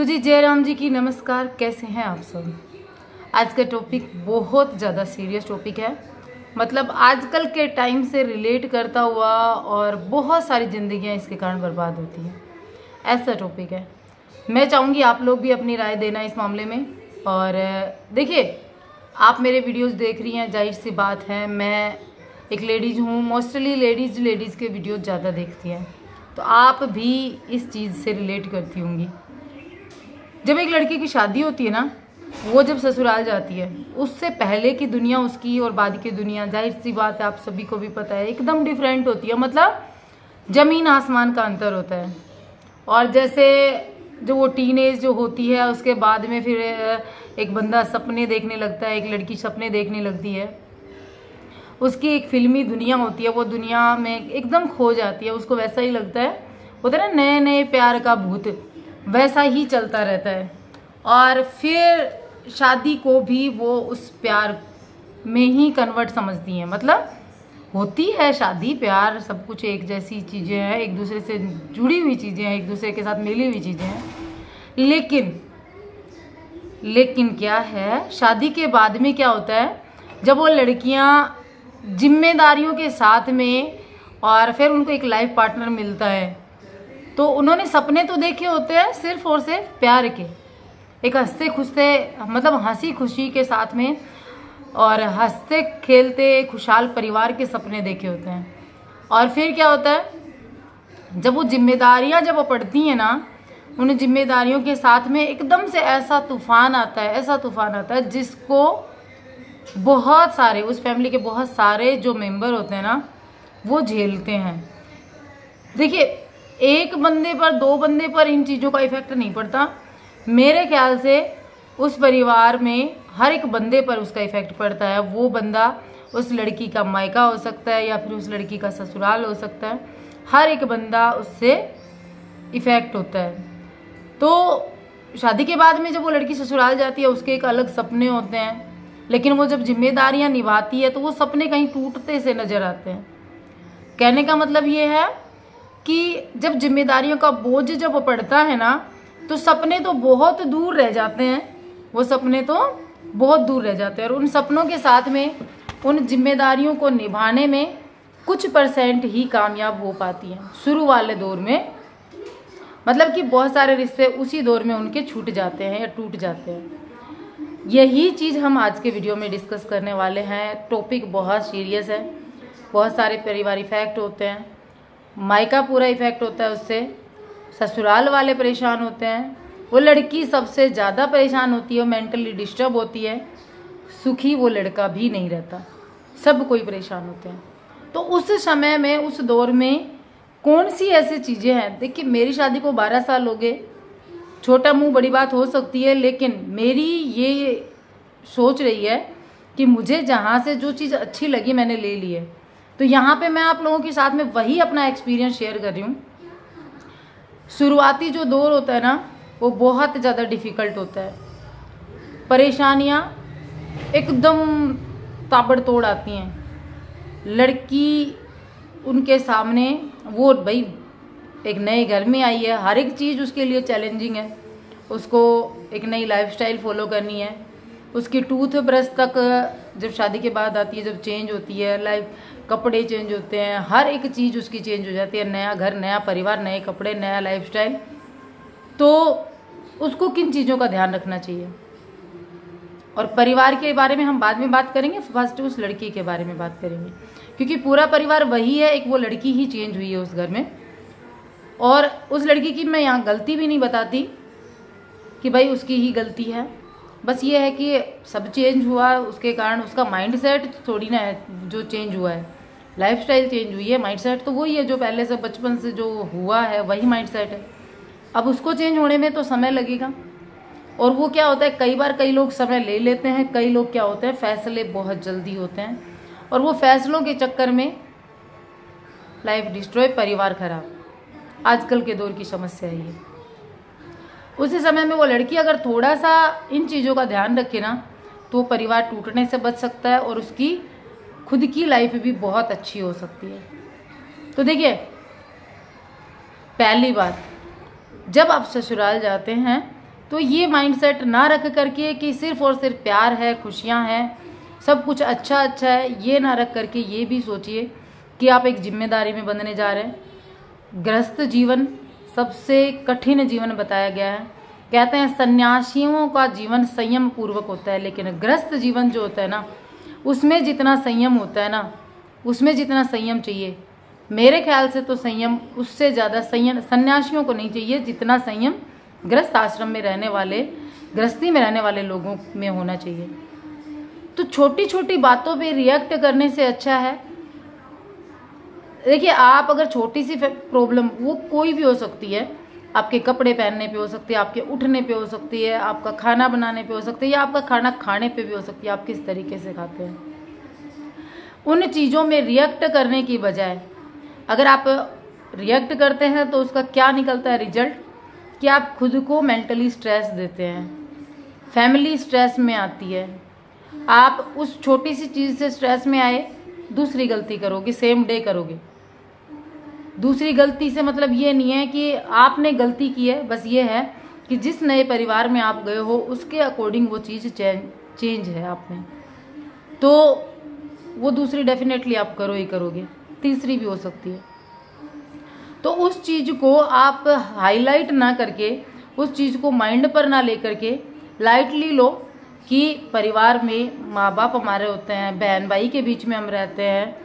तो जी, जयराम जी की नमस्कार। कैसे हैं आप सब? आज का टॉपिक बहुत ज़्यादा सीरियस टॉपिक है। मतलब आजकल के टाइम से रिलेट करता हुआ और बहुत सारी ज़िंदगियाँ इसके कारण बर्बाद होती हैं। ऐसा टॉपिक है। मैं चाहूँगी आप लोग भी अपनी राय देना इस मामले में। और देखिए, आप मेरे वीडियोस देख रही हैं, ज़ाहिर सी बात है, मैं एक लेडीज़ हूँ। मोस्टली लेडीज़ लेडीज़ के वीडियोस ज़्यादा देखती हैं। तो आप भी इस चीज़ से रिलेट करती होंगी। जब एक लड़की की शादी होती है ना, वो जब ससुराल जाती है, उससे पहले की दुनिया उसकी और बाद की दुनिया, ज़ाहिर सी बात है, आप सभी को भी पता है, एकदम डिफरेंट होती है। मतलब ज़मीन आसमान का अंतर होता है। और जैसे जो वो टीन एज जो होती है, उसके बाद में फिर एक बंदा सपने देखने लगता है, एक लड़की सपने देखने लगती है। उसकी एक फिल्मी दुनिया होती है, वो दुनिया में एकदम खो जाती है, उसको वैसा ही लगता है। होता है ना नए नए प्यार का भूत। वैसा ही चलता रहता है। और फिर शादी को भी वो उस प्यार में ही कन्वर्ट समझती हैं। मतलब होती है शादी, प्यार सब कुछ एक जैसी चीज़ें हैं, एक दूसरे से जुड़ी हुई चीज़ें हैं, एक दूसरे के साथ मिली हुई चीज़ें हैं। लेकिन लेकिन क्या है, शादी के बाद में क्या होता है, जब वो लड़कियाँ जिम्मेदारियों के साथ में और फिर उनको एक लाइफ पार्टनर मिलता है तो उन्होंने सपने तो देखे होते हैं सिर्फ़ और सिर्फ़ प्यार के। एक हँसते खुशते मतलब हँसी खुशी के साथ में और हँसते, खेलते, खुशहाल परिवार के सपने देखे होते हैं। और फिर क्या होता है? जब वो जिम्मेदारियाँ जब वो पड़ती हैं ना, उन जिम्मेदारियों के साथ में एकदम से ऐसा तूफ़ान आता है, ऐसा तूफ़ान आता है जिसको बहुत सारे, उस फैमिली के बहुत सारे जो मेंबर होते हैं ना, वो झेलते हैं। देखिए एक बंदे पर, दो बंदे पर इन चीज़ों का इफ़ेक्ट नहीं पड़ता। मेरे ख्याल से उस परिवार में हर एक बंदे पर उसका इफ़ेक्ट पड़ता है। वो बंदा उस लड़की का मायका हो सकता है या फिर उस लड़की का ससुराल हो सकता है। हर एक बंदा उससे इफ़ेक्ट होता है। तो शादी के बाद में जब वो लड़की ससुराल जाती है, उसके एक अलग सपने होते हैं। लेकिन वो जब जिम्मेदारियाँ निभाती है तो वो सपने कहीं टूटते से नज़र आते हैं। कहने का मतलब ये है कि जब जिम्मेदारियों का बोझ जब पड़ता है ना तो सपने तो बहुत दूर रह जाते हैं। वो सपने तो बहुत दूर रह जाते हैं। और उन सपनों के साथ में, उन जिम्मेदारियों को निभाने में कुछ परसेंट ही कामयाब हो पाती हैं। शुरू वाले दौर में मतलब कि बहुत सारे रिश्ते उसी दौर में उनके छूट जाते हैं या टूट जाते हैं। यही चीज़ हम आज के वीडियो में डिस्कस करने वाले हैं। टॉपिक बहुत सीरियस है, बहुत सारे परिवार इफ़ेक्ट होते हैं। मायका पूरा इफ़ेक्ट होता है उससे। ससुराल वाले परेशान होते हैं। वो लड़की सबसे ज़्यादा परेशान होती है मेंटली डिस्टर्ब होती है। सुखी वो लड़का भी नहीं रहता। सब कोई परेशान होते हैं। तो उस समय में, उस दौर में कौन सी ऐसी चीज़ें हैं? देखिए, मेरी शादी को बारह साल हो गए। छोटा मुँह बड़ी बात हो सकती है, लेकिन मेरी ये सोच रही है कि मुझे जहाँ से जो चीज़ अच्छी लगी मैंने ले ली है। तो यहाँ पे मैं आप लोगों के साथ में वही अपना एक्सपीरियंस शेयर कर रही हूँ। शुरुआती जो दौर होता है ना, वो बहुत ज़्यादा डिफ़िकल्ट होता है। परेशानियाँ एकदम ताबड़तोड़ आती हैं। लड़की उनके सामने, वो भाई एक नए घर में आई है, हर एक चीज़ उसके लिए चैलेंजिंग है। उसको एक नई लाइफस्टाइल फॉलो करनी है। उसकी टूथ ब्रश तक, जब शादी के बाद आती है, जब चेंज होती है लाइफ कपड़े चेंज होते हैं, हर एक चीज़ उसकी चेंज हो जाती है, नया घर, नया परिवार, नए कपड़े, नया लाइफस्टाइल तो उसको किन चीज़ों का ध्यान रखना चाहिए? और परिवार के बारे में हम बाद में बात करेंगे, फ़र्स्ट उस लड़की के बारे में बात करेंगे। क्योंकि पूरा परिवार वही है, एक वो लड़की ही चेंज हुई है उस घर में। और उस लड़की की मैं यहाँ गलती भी नहीं बताती कि भाई उसकी ही गलती है। बस ये है कि सब चेंज हुआ, उसके कारण उसका माइंड सेट थोड़ी ना है, जो चेंज हुआ है। लाइफ स्टाइल चेंज हुई है माइंड सेट तो वही है जो पहले से, बचपन से जो हुआ है, वही माइंड सेट है। अब उसको चेंज होने में तो समय लगेगा। और वो क्या होता है, कई बार कई लोग समय ले लेते हैं, कई लोग क्या होते हैं, फैसले बहुत जल्दी होते हैं। और वो फैसलों के चक्कर में लाइफ डिस्ट्रॉय परिवार खराब। आजकल के दौर की समस्या ही है उसी समय में वो लड़की अगर थोड़ा सा इन चीज़ों का ध्यान रखे ना तो परिवार टूटने से बच सकता है और उसकी खुद की लाइफ भी बहुत अच्छी हो सकती है। तो देखिए, पहली बात, जब आप ससुराल जाते हैं तो ये माइंडसेट ना रख करके कि सिर्फ़ और सिर्फ़ प्यार है, खुशियाँ हैं, सब कुछ अच्छा अच्छा है, ये ना रख करके ये भी सोचिए कि आप एक ज़िम्मेदारी में बंधने जा रहे हैं। ग्रस्त जीवन सबसे कठिन जीवन बताया गया है। कहते हैं, सन्यासियों का जीवन संयम पूर्वक होता है, लेकिन ग्रस्त जीवन जो होता है ना, उसमें जितना संयम होता है ना, उसमें जितना संयम चाहिए। मेरे ख्याल से तो संयम उससे ज़्यादा संयम, सन्यासियों को नहीं चाहिए, जितना संयम ग्रस्त आश्रम में रहने वाले गृहस्थी में रहने वाले लोगों में होना चाहिए। तो छोटी छोटी बातों पे रिएक्ट करने से अच्छा है देखिए, आप अगर छोटी सी प्रॉब्लम वो कोई भी हो सकती है। आपके कपड़े पहनने पे हो सकती है, आपके उठने पे हो सकती है, आपका खाना बनाने पे हो सकती है, या आपका खाना खाने पे भी हो सकती है। आप किस तरीके से खाते हैं? उन चीज़ों में रिएक्ट करने की बजाय, अगर आप रिएक्ट करते हैं तो उसका क्या निकलता है रिज़ल्ट कि आप खुद को मेंटली स्ट्रेस देते हैं। फैमिली स्ट्रेस में आती है। आप उस छोटी सी चीज़ से स्ट्रेस में आए, दूसरी गलती करोगे सेम डे करोगे। दूसरी गलती से मतलब ये नहीं है कि आपने गलती की है, बस ये है कि जिस नए परिवार में आप गए हो, उसके अकॉर्डिंग वो चीज़ चेंज है आप में तो वो दूसरी डेफिनेटली आप करो ही करोगे, तीसरी भी हो सकती है। तो उस चीज़ को आप हाईलाइट ना करके, उस चीज़ को माइंड पर ना लेकर के लाइटली लो कि परिवार में माँ बाप हमारे होते हैं बहन भाई के बीच में हम रहते हैं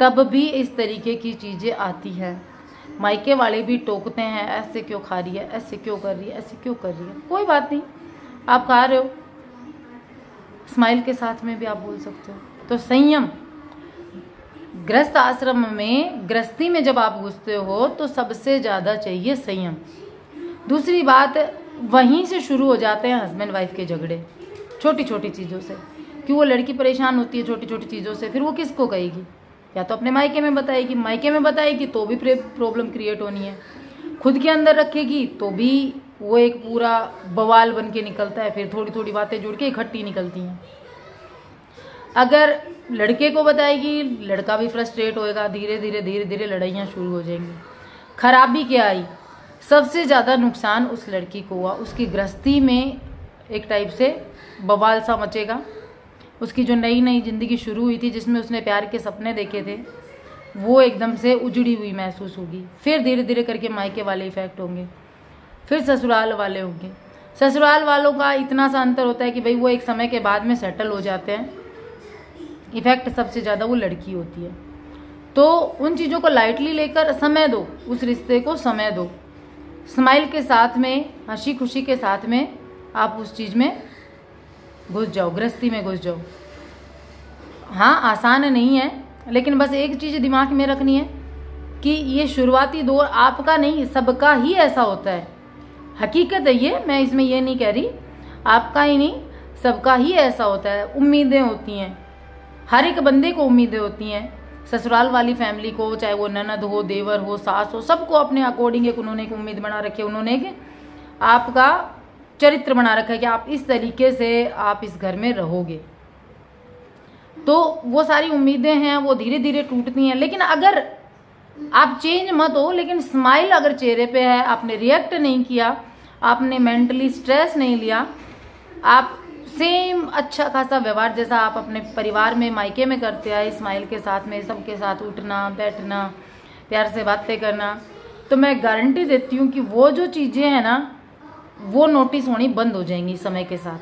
तब भी इस तरीके की चीज़ें आती हैं। मायके वाले भी टोकते हैं, ऐसे क्यों खा रही है, ऐसे क्यों कर रही है, ऐसे क्यों कर रही है। कोई बात नहीं। आप खा रहे हो। स्माइल के साथ में भी आप बोल सकते हो। तो संयम। ग्रस्त आश्रम में गृहस्थी में जब आप घुसते हो तो सबसे ज़्यादा चाहिए संयम। दूसरी बात, वहीं से शुरू हो जाते हैं हस्बैंड वाइफ के झगड़े। छोटी छोटी चीज़ों से। कि वो लड़की परेशान होती है छोटी छोटी चीज़ों से, फिर वो किसको कहेगी? या तो अपने मायके में बताएगी, मायके में बताएगी तो भी प्रॉब्लम क्रिएट होनी है। खुद के अंदर रखेगी तो भी वो एक पूरा बवाल बन के निकलता है, फिर थोड़ी थोड़ी बातें जुड़ के इकट्ठी निकलती हैं। अगर लड़के को बताएगी, लड़का भी फ्रस्ट्रेट होएगा धीरे धीरे धीरे धीरे लड़ाइयाँ शुरू हो जाएँगी। खराबी क्या आई? सबसे ज़्यादा नुकसान उस लड़की को हुआ, उसकी गृहस्थी में एक टाइप से बवाल सा मचेगा। उसकी जो नई नई ज़िंदगी शुरू हुई थी, जिसमें उसने प्यार के सपने देखे थे, वो एकदम से उजड़ी हुई महसूस होगी। फिर धीरे धीरे करके मायके वाले इफ़ेक्ट होंगे। फिर ससुराल वाले होंगे। ससुराल वालों का इतना सा अंतर होता है कि भाई, वो एक समय के बाद में सेटल हो जाते हैं। इफ़ेक्ट सबसे ज़्यादा वो लड़की होती है। तो उन चीज़ों को लाइटली लेकर समय दो, उस रिश्ते को समय दो। स्माइल के साथ में, हँसी खुशी के साथ में आप उस चीज़ में घुस जाओ, गृहस्थी में घुस जाओ। हाँ आसान नहीं है, लेकिन बस एक चीज़ दिमाग में रखनी है कि ये शुरुआती दौर आपका नहीं, सबका ही ऐसा होता है। हकीकत है ये, मैं इसमें ये नहीं कह रही, आपका ही नहीं, सबका ही ऐसा होता है। उम्मीदें होती हैं। हर एक बंदे को उम्मीदें होती हैं। ससुराल वाली फैमिली को, चाहे वो ननद हो, देवर हो, सास हो, सबको अपने अकॉर्डिंग एक उन्होंने एक उम्मीद बना रखी है, उन्होंने एक आपका चरित्र बना रखा है कि आप इस तरीके से आप इस घर में रहोगे। तो वो सारी उम्मीदें हैं, वो धीरे धीरे टूटती हैं। लेकिन अगर आप चेंज मत हो, लेकिन स्माइल अगर चेहरे पे है, आपने रिएक्ट नहीं किया, आपने मेंटली स्ट्रेस नहीं लिया, आप सेम अच्छा खासा व्यवहार जैसा आप अपने परिवार में, मायके में करते आए स्माइल के साथ में, सबके साथ उठना, बैठना, प्यार से बातें करना तो मैं गारंटी देती हूँ कि वो जो चीज़ें हैं ना वो नोटिस होनी बंद हो जाएँगी समय के साथ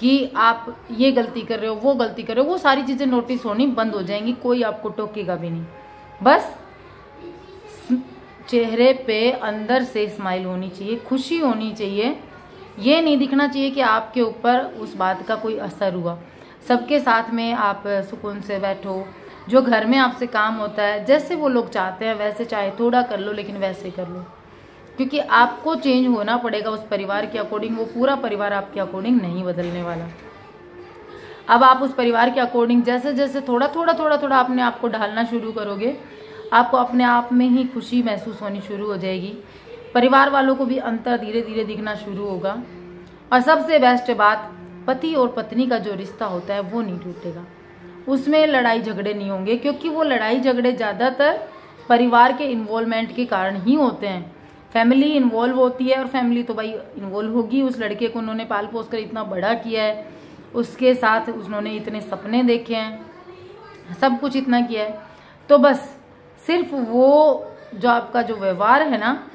कि आप ये गलती कर रहे हो, वो गलती कर रहे हो, वो सारी चीज़ें नोटिस होनी बंद हो जाएँगी, कोई आपको टोकेगा भी नहीं। बस चेहरे पे अंदर से स्माइल होनी चाहिए, खुशी होनी चाहिए। ये नहीं दिखना चाहिए कि आपके ऊपर उस बात का कोई असर हुआ। सबके साथ में आप सुकून से बैठो, जो घर में आपसे काम होता है, जैसे वो लोग चाहते हैं वैसे चाहे, थोड़ा कर लो लेकिन वैसे कर लो। क्योंकि आपको चेंज होना पड़ेगा उस परिवार के अकॉर्डिंग वो पूरा परिवार आपके अकॉर्डिंग नहीं बदलने वाला। अब आप उस परिवार के अकॉर्डिंग जैसे जैसे थोड़ा थोड़ा थोड़ा थोड़ा अपने आप को ढालना शुरू करोगे, आपको अपने आप में ही खुशी महसूस होनी शुरू हो जाएगी। परिवार वालों को भी अंतर धीरे धीरे दिखना शुरू होगा। और सबसे बेस्ट बात, पति और पत्नी का जो रिश्ता होता है, वो नहीं टूटेगा। उसमें लड़ाई झगड़े नहीं होंगे, क्योंकि वो लड़ाई झगड़े ज़्यादातर परिवार के इन्वॉल्वमेंट के कारण ही होते हैं। फैमिली इन्वॉल्व होती है और फैमिली तो भाई इन्वॉल्व होगी। उस लड़के को उन्होंने पाल पोस कर इतना बड़ा किया है। उसके साथ उन्होंने इतने सपने देखे हैं। सब कुछ इतना किया है। तो बस, सिर्फ़ वो जो आपका जो व्यवहार है ना,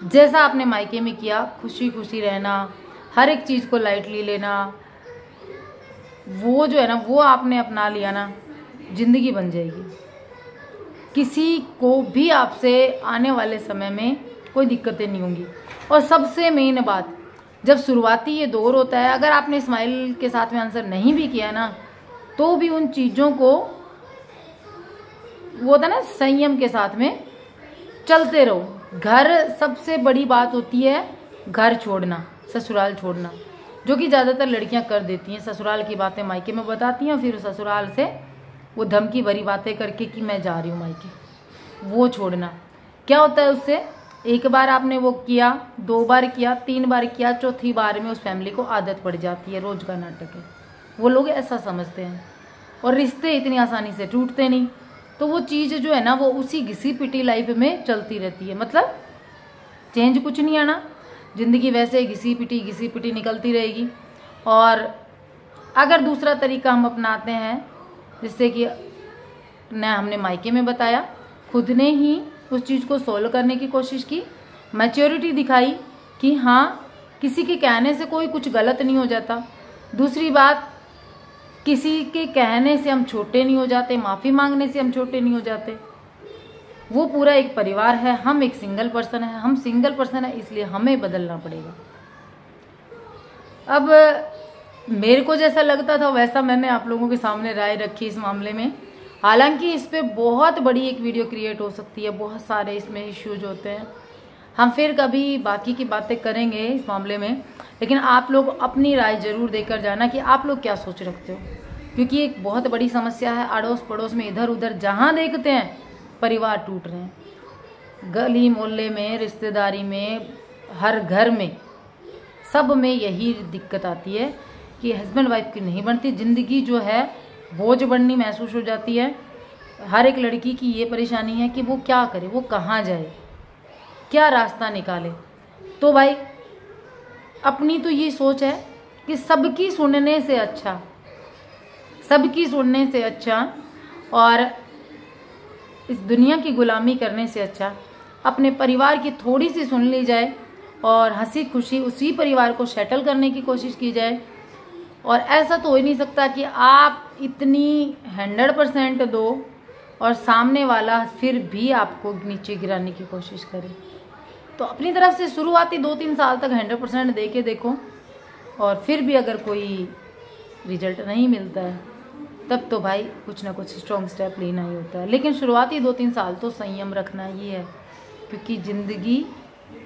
जैसा आपने मायके में किया खुशी खुशी रहना, हर एक चीज़ को लाइटली लेना, वो जो है ना, वो आपने अपना लिया ना, ज़िंदगी बन जाएगी। किसी को भी आपसे आने वाले समय में कोई दिक्कतें नहीं होंगी। और सबसे मेन बात, जब शुरुआती ये दौर होता है, अगर आपने स्माइल के साथ में आंसर नहीं भी किया ना तो भी उन चीज़ों को, वो होता ना, संयम के साथ में चलते रहो। घर सबसे बड़ी बात होती है, घर छोड़ना, ससुराल छोड़ना, जो कि ज़्यादातर लड़कियाँ कर देती हैं। ससुराल की बातें मायके में बताती हैं फिर ससुराल से वो धमकी भरी बातें करके कि मैं जा रही हूँ मायके, वो छोड़ना। क्या होता है उससे? एक बार आपने वो किया, दो बार किया, तीन बार किया, चौथी बार में उस फैमिली को आदत पड़ जाती है, रोज का नाटक है। वो लोग ऐसा समझते हैं। और रिश्ते इतनी आसानी से टूटते नहीं। तो वो चीज़ जो है ना, वो उसी घिसी पिटी लाइफ में चलती रहती है। मतलब चेंज कुछ नहीं आना। ज़िंदगी वैसे घिसी पिटी घिसी पिटी निकलती रहेगी। और अगर दूसरा तरीका हम अपनाते हैं, जिससे कि न हमने मायके में बताया, खुद ने ही उस चीज़ को सोल्व करने की कोशिश की। मैच्योरिटी दिखाई कि हाँ किसी के कहने से कोई कुछ गलत नहीं हो जाता। दूसरी बात, किसी के कहने से हम छोटे नहीं हो जाते, माफ़ी मांगने से हम छोटे नहीं हो जाते। वो पूरा एक परिवार है, हम एक सिंगल पर्सन है, हम सिंगल पर्सन है, इसलिए हमें बदलना पड़ेगा। अब, मेरे को जैसा लगता था, वैसा मैंने आप लोगों के सामने राय रखी इस मामले में। हालाँकि इस पर बहुत बड़ी एक वीडियो क्रिएट हो सकती है, बहुत सारे इसमें इश्यूज़ होते हैं। हम फिर कभी बाकी की बातें करेंगे इस मामले में, लेकिन आप लोग अपनी राय ज़रूर देकर जाना कि आप लोग क्या सोच रखते हो। क्योंकि एक बहुत बड़ी समस्या है अड़ोस पड़ोस में इधर उधर जहाँ देखते हैं, परिवार टूट रहे हैं। गली मोहल्ले में, रिश्तेदारी में, हर घर में, सब में यही दिक्कत आती है कि हस्बैंड वाइफ की नहीं बनती। ज़िंदगी जो है बोझ बननी महसूस हो जाती है। हर एक लड़की की ये परेशानी है कि वो क्या करे, वो कहाँ जाए, क्या रास्ता निकाले। तो भाई, अपनी तो ये सोच है कि सबकी सुनने से अच्छा सबकी सुनने से अच्छा और इस दुनिया की गुलामी करने से अच्छा अपने परिवार की थोड़ी सी सुन ली जाए और हँसी खुशी उसी परिवार को सेटल करने की कोशिश की जाए। और ऐसा तो हो ही नहीं सकता कि आप इतनी हंड्रेड परसेंट दो और सामने वाला फिर भी आपको नीचे गिराने की कोशिश करे। तो अपनी तरफ़ से शुरुआती दो तीन साल तक हंड्रेड परसेंट दे के देखो और फिर भी अगर कोई रिज़ल्ट नहीं मिलता है, तब तो भाई कुछ ना कुछ स्ट्रॉन्ग स्टेप लेना ही होता है। लेकिन शुरुआती दो तीन साल तो संयम रखना ही है, क्योंकि ज़िंदगी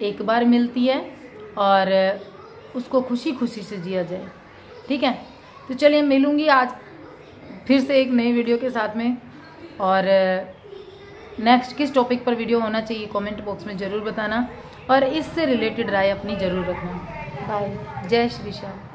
एक बार मिलती है और उसको खुशी खुशी से जिया जाए। ठीक है? तो चलिए मिलूँगी आज। फिर से एक नई वीडियो के साथ में। और नेक्स्ट किस टॉपिक पर वीडियो होना चाहिए कमेंट बॉक्स में ज़रूर बताना। और इससे रिलेटेड राय अपनी ज़रूर रखना। बाय जय श्री श्याम।